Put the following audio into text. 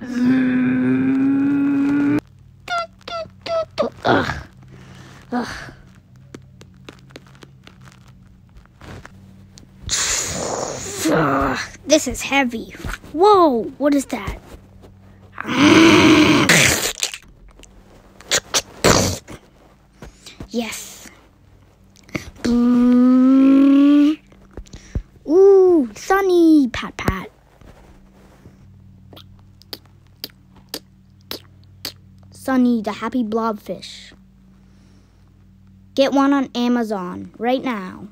Ugh. Ugh. Ugh, this is heavy. Whoa, what is that? Yes. Ooh, sunny pat pat. Sunny the happy blobfish. Get one on Amazon right now.